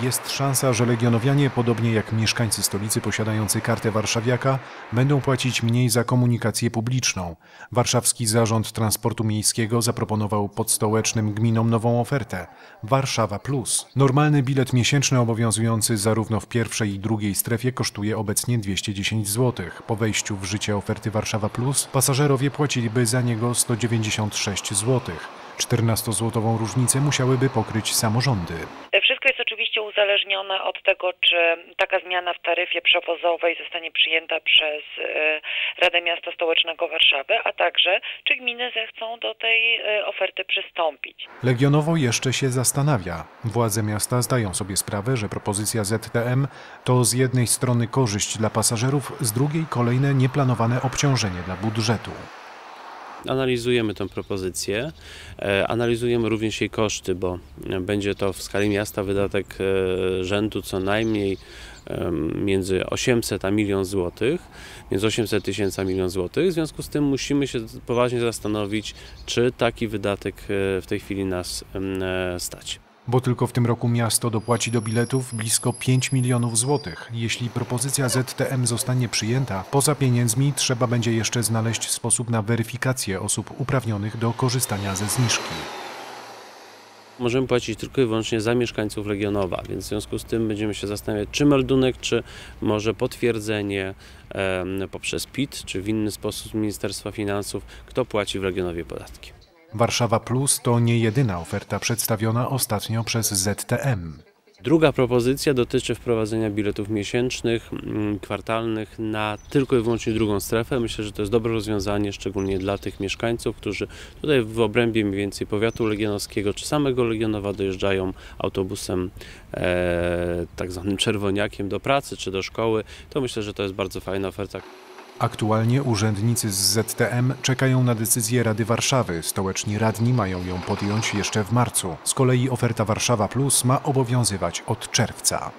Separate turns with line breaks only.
Jest szansa, że legionowianie, podobnie jak mieszkańcy stolicy posiadający kartę warszawiaka, będą płacić mniej za komunikację publiczną. Warszawski Zarząd Transportu Miejskiego zaproponował podstołecznym gminom nową ofertę Warszawa Plus. Normalny bilet miesięczny obowiązujący zarówno w pierwszej i drugiej strefie kosztuje obecnie 210 zł. Po wejściu w życie oferty Warszawa Plus pasażerowie płaciliby za niego 196 zł. 14-złotową różnicę musiałyby pokryć samorządy.
Oczywiście uzależnione od tego, czy taka zmiana w taryfie przewozowej zostanie przyjęta przez e, Radę Miasta Stołecznego Warszawy, a także czy gminy zechcą do tej e, oferty przystąpić.
Legionowo jeszcze się zastanawia. Władze miasta zdają sobie sprawę, że propozycja ZTM to z jednej strony korzyść dla pasażerów, z drugiej kolejne nieplanowane obciążenie dla budżetu.
Analizujemy tę propozycję, e, analizujemy również jej koszty, bo będzie to w skali miasta wydatek e, rzędu co najmniej między 800 a milion złotych, między 800 tysięcy a milion złotych. W związku z tym musimy się poważnie zastanowić, czy taki wydatek e, w tej chwili nas stać.
Bo tylko w tym roku miasto dopłaci do biletów blisko 5 milionów złotych. Jeśli propozycja ZTM zostanie przyjęta, poza pieniędzmi trzeba będzie jeszcze znaleźć sposób na weryfikację osób uprawnionych do korzystania ze zniżki.
Możemy płacić tylko i wyłącznie za mieszkańców Legionowa, więc w związku z tym będziemy się zastanawiać, czy meldunek, czy może potwierdzenie poprzez PIT, czy w inny sposób Ministerstwa Finansów, kto płaci w Legionowie podatki.
Warszawa Plus to nie jedyna oferta przedstawiona ostatnio przez ZTM.
Druga propozycja dotyczy wprowadzenia biletów miesięcznych, mm, kwartalnych na tylko i wyłącznie drugą strefę. Myślę, że to jest dobre rozwiązanie, szczególnie dla tych mieszkańców, którzy tutaj w obrębie mniej więcej powiatu legionowskiego czy samego Legionowa dojeżdżają autobusem e, tak zwanym czerwoniakiem do pracy czy do szkoły. To myślę, że to jest bardzo fajna oferta.
Aktualnie urzędnicy z ZTM czekają na decyzję Rady Warszawy. Stołeczni radni mają ją podjąć jeszcze w marcu. Z kolei oferta Warszawa Plus ma obowiązywać od czerwca.